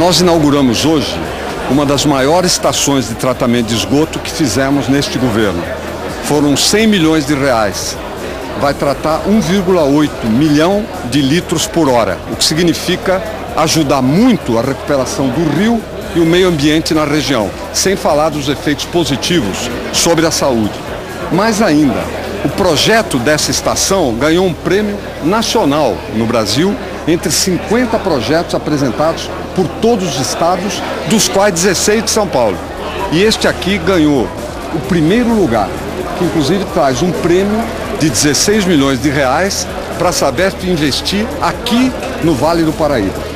Nós inauguramos hoje uma das maiores estações de tratamento de esgoto que fizemos neste governo. Foram 100 milhões de reais. Vai tratar 1,8 milhão de litros por hora, o que significa ajudar muito a recuperação do rio e o meio ambiente na região, sem falar dos efeitos positivos sobre a saúde. Mais ainda, o projeto dessa estação ganhou um prêmio nacional no Brasil entre 50 projetos apresentados por todos os estados, dos quais 16 de São Paulo. E este aqui ganhou o primeiro lugar, que inclusive traz um prêmio de 16 milhões de reais para a Sabesp investir aqui no Vale do Paraíba.